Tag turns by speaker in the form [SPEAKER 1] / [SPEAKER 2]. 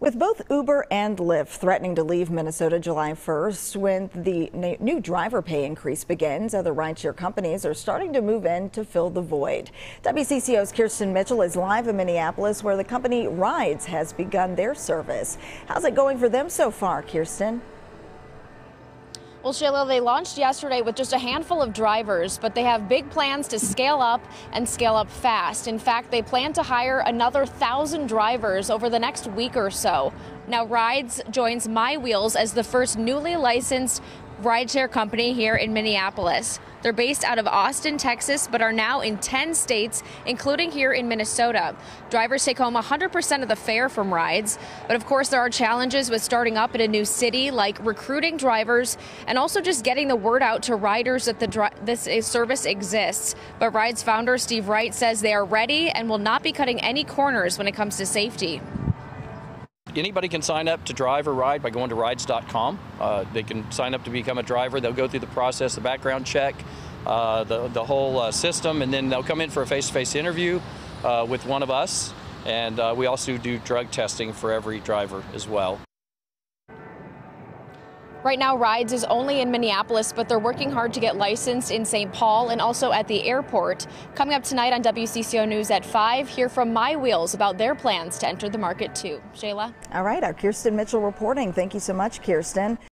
[SPEAKER 1] With both Uber and Lyft threatening to leave Minnesota July 1st when the new driver pay increase begins, other rideshare companies are starting to move in to fill the void. WCCO's Kirsten Mitchell is live in Minneapolis where the company Wridz has begun their service. How's it going for them so far, Kirsten?
[SPEAKER 2] Well, Sheila, they launched yesterday with just a handful of drivers, but they have big plans to scale up and scale up fast. In fact, they plan to hire another thousand drivers over the next week or so. Now, Wridz joins MyWheels as the first newly licensed rideshare company here in Minneapolis. They're based out of Austin, Texas, but are now in 10 states, including here in Minnesota. Drivers take home 100% of the fare from rides. But of course, there are challenges with starting up in a new city, like recruiting drivers and also just getting the word out to riders that the this service exists. But Wridz founder Steve Wright says they are ready and will not be cutting any corners when it comes to safety
[SPEAKER 3] anybody can sign up to drive or ride by going to wridz.com. Uh, they can sign up to become a driver. They'll go through the process, the background check, uh, the, the whole uh, system, and then they'll come in for a face-to-face -face interview uh, with one of us. And uh, we also do drug testing for every driver as well.
[SPEAKER 2] Right now, Wridz is only in Minneapolis, but they're working hard to get licensed in St. Paul and also at the airport. Coming up tonight on WCCO News at 5, hear from MyWheels about their plans to enter the market too. Shayla?
[SPEAKER 1] All right, our Kirsten Mitchell reporting. Thank you so much, Kirsten.